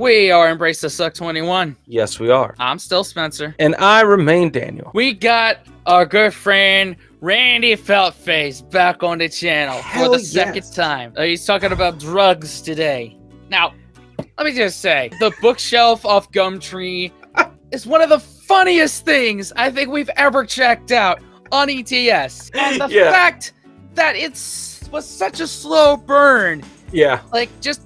We are Embrace the Suck 21. Yes, we are. I'm still Spencer. And I remain Daniel. We got our good friend Randy Feltface back on the channel Hell for the second time. Uh, he's talking about drugs today. Now, let me just say, the bookshelf off Gumtree is one of the funniest things I think we've ever checked out on ETS. And the Yeah. fact that it's was such a slow burn Yeah. like just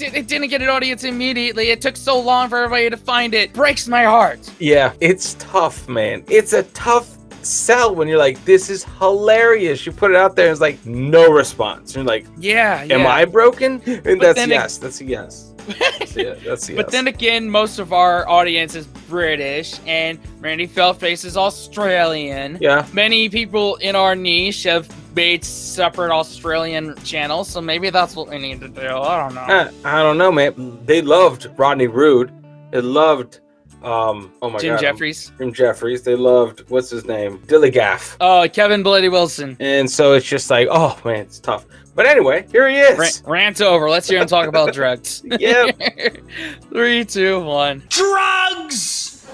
it didn't get an audience immediately it took so long for everybody to find it breaks my heart Yeah. It's tough, man. It's a tough sell when you're like, this is hilarious. You put it out there and it's like, no response. You're like, yeah am. I broken? And that's then it- yes. That's a yes. That's a yes. That's a yes. but then again most of our audience is british and randy feltface is australian yeah. many people in our niche have made separate australian channels so maybe that's what we need to do i don't know Uh, I don't know, man. They loved Rodney Rude. They loved, um, oh my jim god, jeffries Jim Jeffries. They loved what's his name, Dilligaff. oh kevin bloody wilson And so it's just like, oh man, it's tough. But anyway, here he is. Rant, rant over let's hear him talk about drugs Yeah. Three, two, one. Drugs!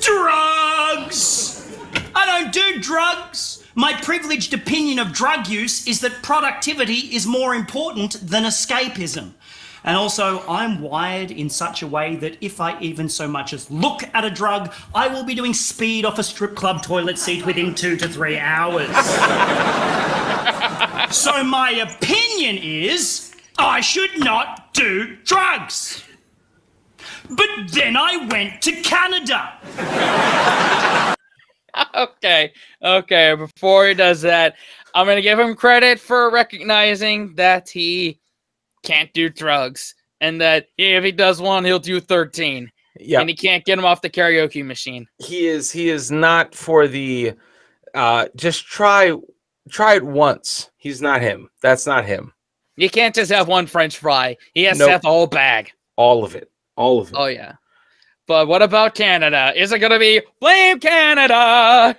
drugs! I don't do drugs! My privileged opinion of drug use is that productivity is more important than escapism. And also, I'm wired in such a way that if I even so much as look at a drug, I will be doing speed off a strip club toilet seat within two to three hours. so, my opinion is I should not do drugs. But then I went to Canada. Okay, okay. Before he does that, I'm gonna give him credit for recognizing that he can't do drugs, and that if he does one, he'll do 13, Yeah. and he can't get him off the karaoke machine. he is he is not for the uh just try try it once. He's not him. That's not him. You can't just have one French fry. He has Nope. to have the whole bag. All of it. All of it. Oh yeah. But what about Canada? Is it gonna be Blame Canada?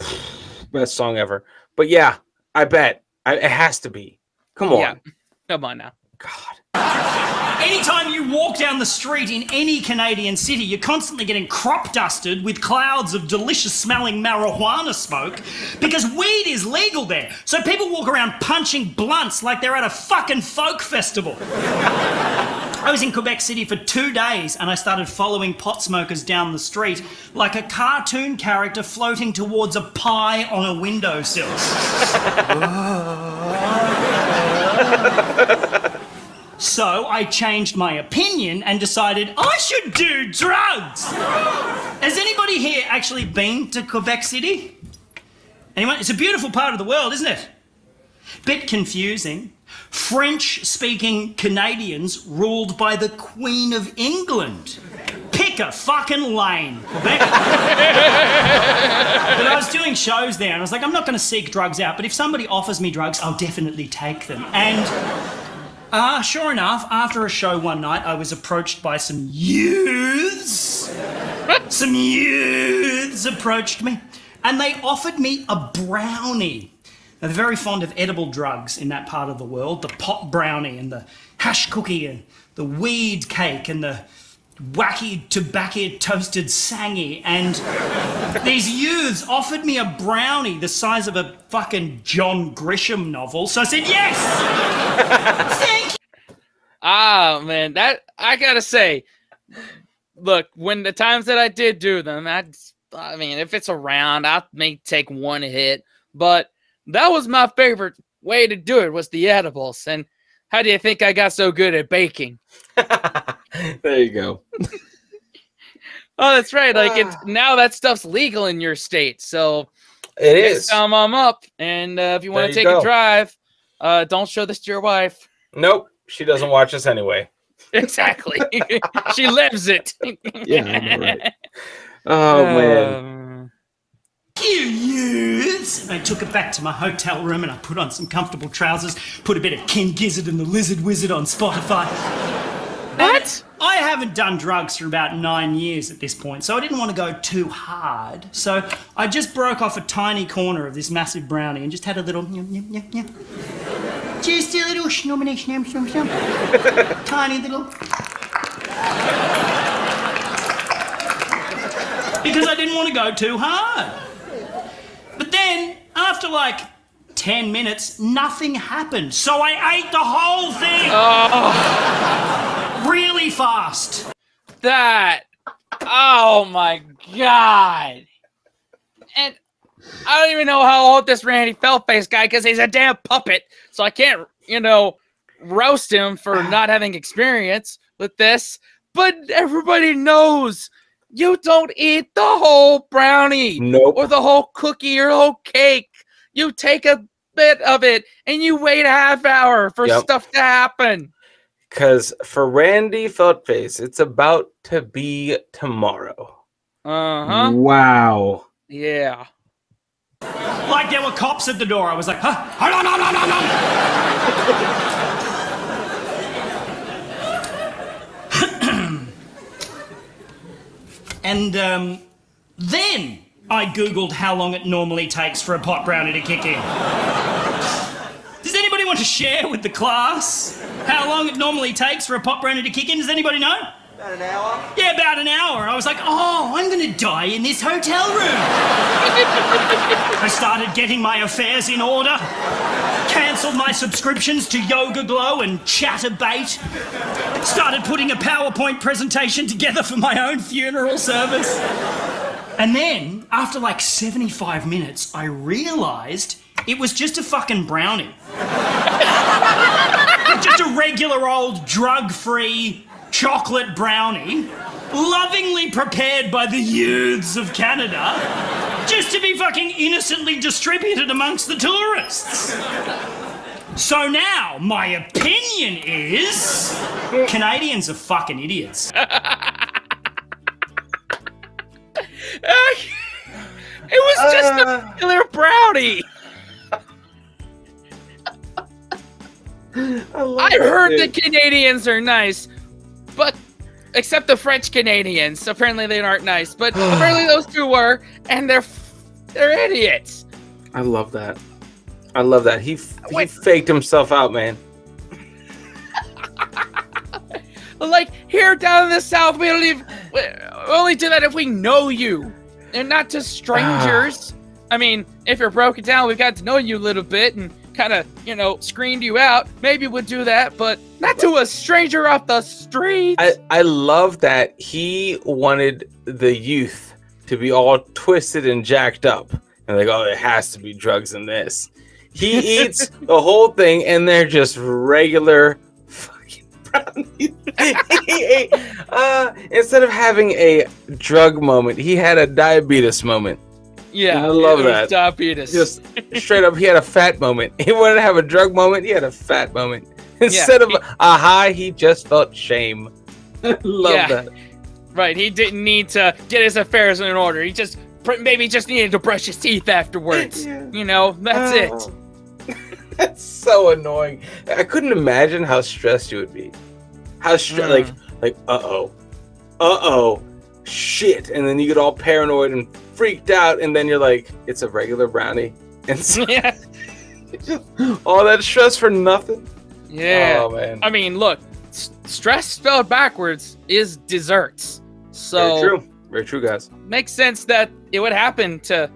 Best song ever. But yeah, I bet. I, it has to be. Come on. Yeah. Come on now. God. Anytime you walk down the street in any Canadian city, you're constantly getting crop dusted with clouds of delicious smelling marijuana smoke because weed is legal there. So people walk around punching blunts like they're at a fucking folk festival. I was in Quebec City for two days and I started following pot smokers down the street like a cartoon character floating towards a pie on a windowsill. So I changed my opinion and decided I should do drugs. Has anybody here actually been to Quebec City? Anyone? It's a beautiful part of the world, isn't it? Bit confusing. French speaking Canadians ruled by the Queen of England. Pick a fucking lane, Quebec. but I was doing shows there and I was like, I'm not going to seek drugs out, but if somebody offers me drugs, I'll definitely take them. And Ah, sure enough, after a show one night, I was approached by some youths. some youths approached me, and they offered me a brownie. They're very fond of edible drugs in that part of the world the pot brownie, and the hash cookie, and the weed cake, and the wacky tobacco toasted sangy. And these youths offered me a brownie the size of a fucking John Grisham novel, so I said yes! Thank Ah man, that I gotta say, look, when the times that I did do them, that's I mean, if it's around, I may take one hit, but that was my favorite way to do it was the edibles. And how do you think I got so good at baking? there you go. Oh, that's right. Like it's now that stuff's legal in your state, so it is. next is. I'm up, and uh, if you want to take go. a drive, uh, don't show this to your wife. Nope. She doesn't watch us anyway. Exactly. she lives it. Yeah, I know, right? Oh man. Um, you, youths! I took it back to my hotel room and I put on some comfortable trousers, put a bit of King Gizzard and the Lizard Wizard on Spotify. What? I haven't done drugs for about nine years at this point, so I didn't want to go too hard. So I just broke off a tiny corner of this massive brownie and just had a little. Just a little snum snum. Tiny little. Because I didn't want to go too hard. But then, after like 10 minutes, nothing happened. So I ate the whole thing. Oh. Really fast. That. Oh my god. And I don't even know how old this Randy Feltface guy because he's a damn puppet. So I can't, you know, roast him for not having experience with this. But everybody knows you don't eat the whole brownie Nope. or the whole cookie or whole cake. You take a bit of it and you wait a half hour for Yep. stuff to happen. Because for Randy Feltface, it's about to be tomorrow. Uh huh. Wow. Yeah. Like there were cops at the door. I was like, huh? Hold on, hold on, hold on. and um, then I googled how long it normally takes for a pot brownie to kick in. Does anybody want to share with the class how long it normally takes for a pot brownie to kick in? Does anybody know? About an hour. Yeah, about an hour. I was like, oh, I'm going to die in this hotel room. I started getting my affairs in order, cancelled my subscriptions to YogaGlo and Chaturbate, started putting a PowerPoint presentation together for my own funeral service. And then, after like 75 minutes, I realised it was just a fucking brownie. just a regular old drug free chocolate brownie, lovingly prepared by the youths of Canada, just to be fucking innocently distributed amongst the tourists. So now, my opinion is Canadians are fucking idiots. Was just a Uh. regular brownie. I, I heard dude. the Canadians are nice, but except the French Canadians. Apparently they aren't nice, but apparently those two were, and they're they're idiots. I love that. I love that. He he faked himself out, man. Like here down in the South, we don't even we only do that if we know you, and not to strangers. Ah. I mean, if you're broken down, we've got to know you a little bit and kind of, you know, screened you out. Maybe we'd do that, but not to a stranger off the street. I, I love that he wanted the youth to be all twisted and jacked up. And like, oh, there has to be drugs in this. He eats the whole thing and they're just regular. He uh, instead of having a drug moment, he had a diabetes moment. yeah, I love it that. Diabetes. Just straight up, he had a fat moment. He wanted to have a drug moment, he had a fat moment. Instead of he- a high, he just felt shame. love Yeah. that. Right, he didn't need to get his affairs in order. He just maybe just needed to brush his teeth afterwards. Yeah. You know, that's it. Oh. That's so annoying. I couldn't imagine how stressed you would be. How stressed, Mm. like, like, uh oh, uh oh, shit, and then you get all paranoid and freaked out, and then you're like, it's a regular brownie, and so, yeah. all that stress for nothing. Yeah. Oh man, I mean, look, s- stress spelled backwards is desserts. So very true, very true, guys. makes sense that it would happen to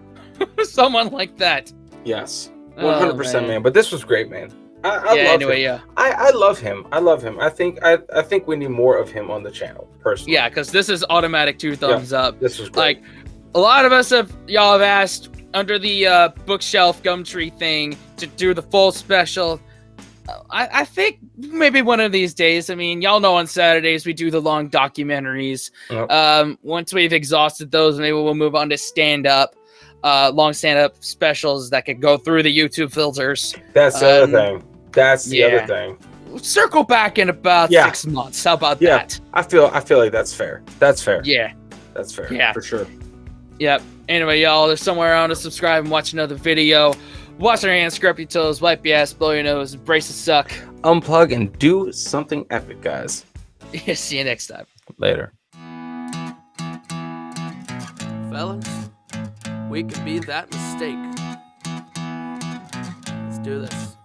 someone like that. Yes, Oh, one hundred percent, man. But this was great, man. I, I yeah, love anyway, him. yeah. I, I love him. I love him. I think I, I think we need more of him on the channel, personally. Yeah, because this is automatic two thumbs up. this is great. Like, a lot of us have, y'all have asked under the uh, bookshelf Gumtree thing to do the full special. Uh, I, I think maybe one of these days. I mean, y'all know on Saturdays we do the long documentaries. Yep. Um, once we've exhausted those, maybe we'll move on to stand up, uh, long stand up specials that could go through the YouTube filters. That's the um, other thing. That's the yeah. other thing. Circle back in about Yeah. six months. How about Yeah. that? I feel I feel like that's fair. That's fair. Yeah. That's fair. Yeah. For sure. Yep. Anyway, y'all, there's somewhere around to subscribe and watch another video. Wash your hands, scrub your toes, wipe your ass, blow your nose, brace the suck. Unplug and do something epic, guys. See you next time. Later. Fellas, we could be that mistake. Let's do this.